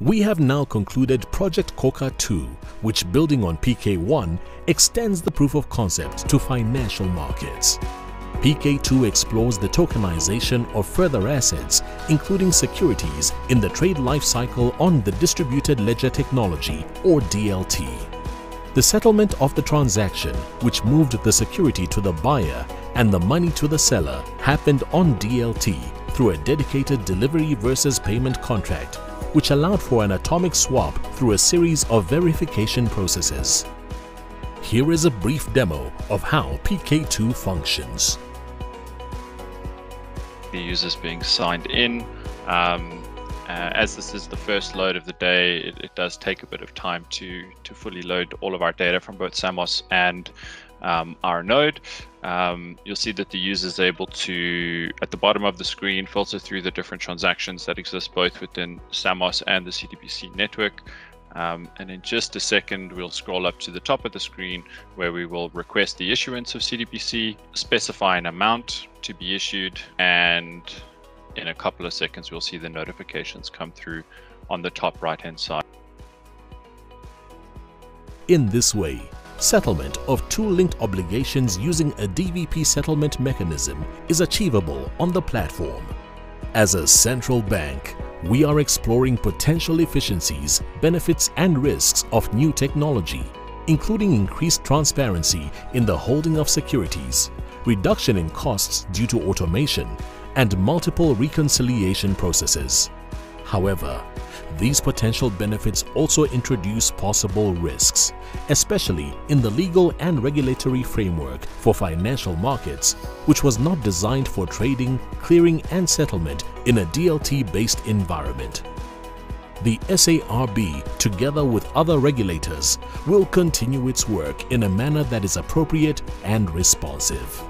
We have now concluded Project Khokha 2, which building on PK1 extends the proof of concept to financial markets. PK2 explores the tokenization of further assets, including securities, in the trade life cycle on the Distributed Ledger Technology or DLT. The settlement of the transaction, which moved the security to the buyer and the money to the seller, happened on DLT through a dedicated delivery versus payment contract, which allowed for an atomic swap through a series of verification processes. Here is a brief demo of how PK2 functions the users being signed in. Um, uh, as this is the first load of the day, it, it, does take a bit of time to, to fully load all of our data from both Samos and um, our node. Um, you'll see that the user is able to, at the bottom of the screen, filter through the different transactions that exist both within Samos and the CDBC network. Um, and in just a second, we'll scroll up to the top of the screen where we will request the issuance of CDBC, specify an amount to be issued, and in a couple of seconds, we'll see the notifications come through on the top right hand side. In this way, settlement of two linked obligations using a DVP settlement mechanism is achievable on the platform. As a central bank, we are exploring potential efficiencies, benefits and risks of new technology, including increased transparency in the holding of securities, reduction in costs due to automation, and multiple reconciliation processes. However, these potential benefits also introduce possible risks, especially in the legal and regulatory framework for financial markets, which was not designed for trading, clearing and settlement in a DLT-based environment. The SARB, together with other regulators, will continue its work in a manner that is appropriate and responsive.